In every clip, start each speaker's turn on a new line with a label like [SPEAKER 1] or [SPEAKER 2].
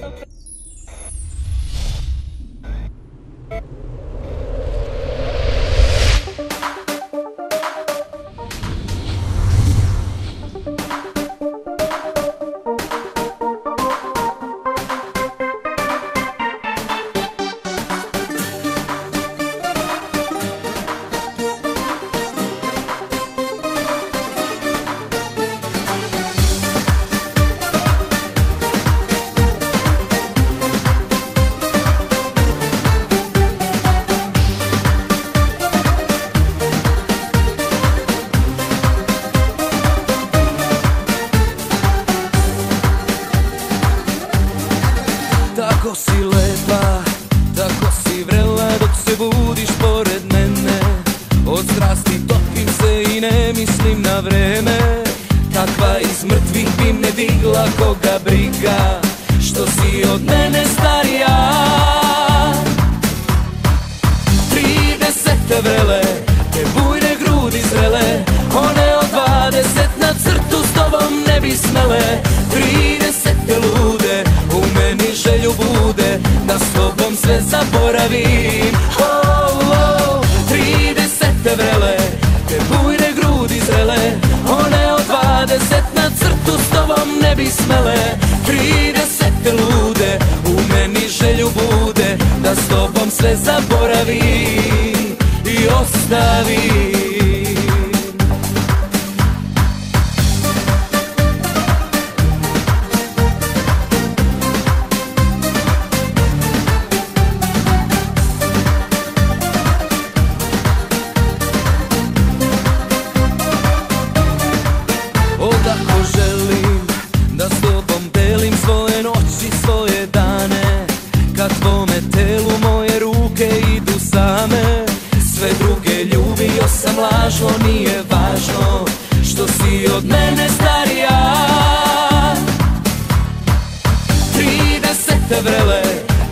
[SPEAKER 1] Okay. Iz mrtvih bi me digla koga briga Što si od mene starija. Tridesete vrele, te bujne grudi zrele One od dvadeset na crtu s tobom ne bi smele. Tridesete lude, u meni želju bude Da s tobom sve zaboravim sve zaboravim i ostavim druge ljubio sam lažno, nije važno Što si od mene starija. Tridesete vrele,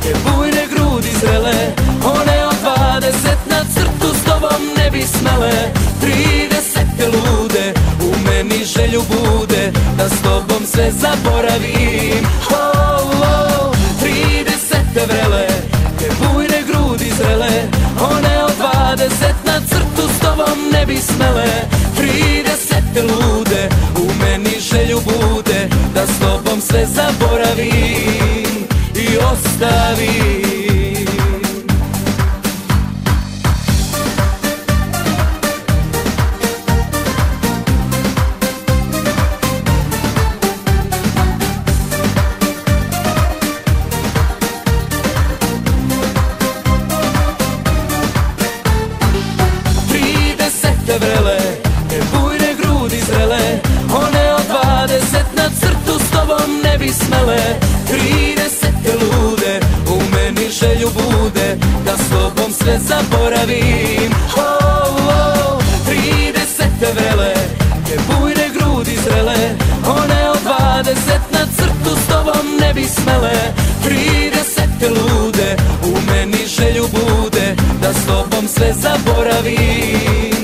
[SPEAKER 1] te bujne grudi zrele One od dvadeset na crtu s tobom ne bi smele. Tridesete lude, u meni želju bude Da s tobom sve zaboravim. Oh, smele Tridesete lude, u meni želju bude Da s tobom sve zaboravim i ostavim tobom ne bi smele Tridesete lude, u meni želju bude Da s tobom sve zaboravim. Oh, oh, Tridesete vrele, te bujne grudi zrele. One od dvadeset na crtu s tobom ne bi smele Tridesete lude, u meni želju bude Da s tobom sve zaboravim